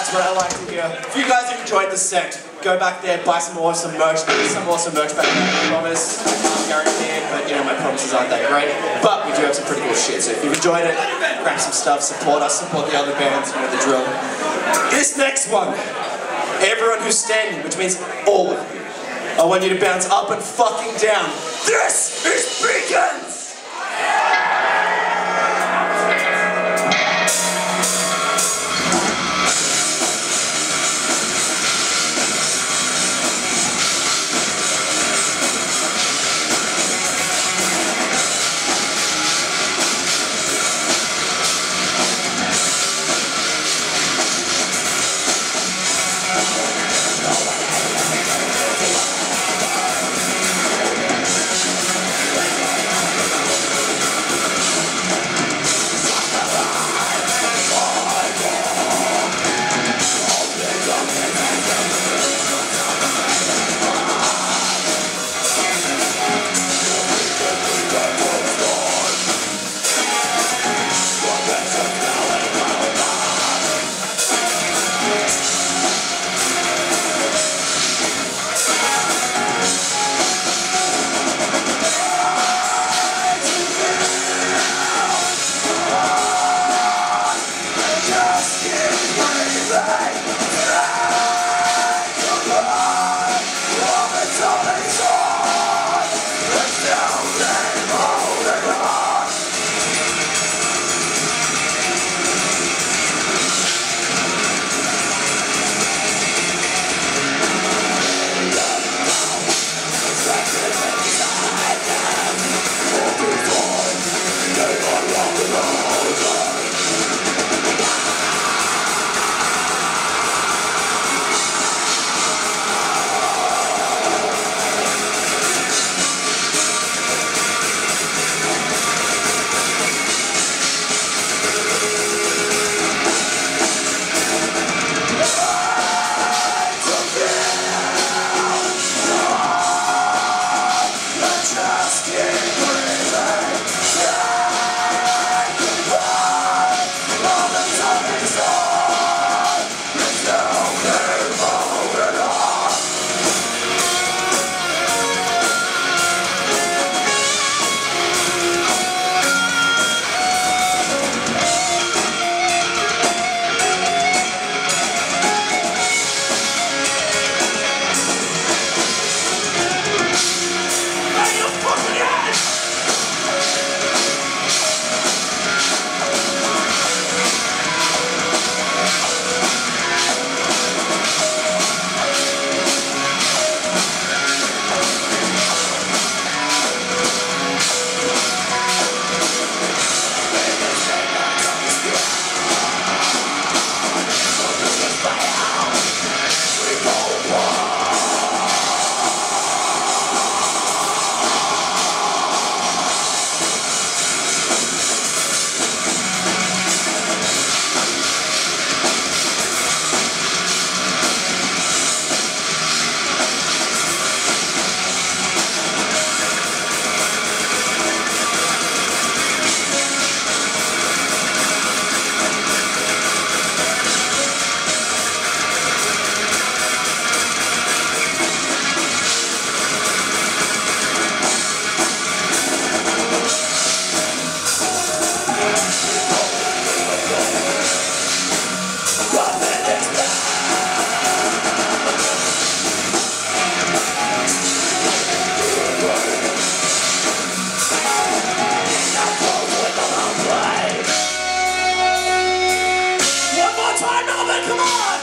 That's what I like to hear. If you guys have enjoyed the set, go back there, buy some awesome merch. There's some awesome merch back there, I promise. i'm not guarantee it, but you know, my promises aren't that great. But we do have some pretty cool shit, so if you've enjoyed it, grab some stuff, support us, support the other bands, you know the drill. This next one, everyone who's standing, which means all of you, I want you to bounce up and fucking down. This is Beacons! come on!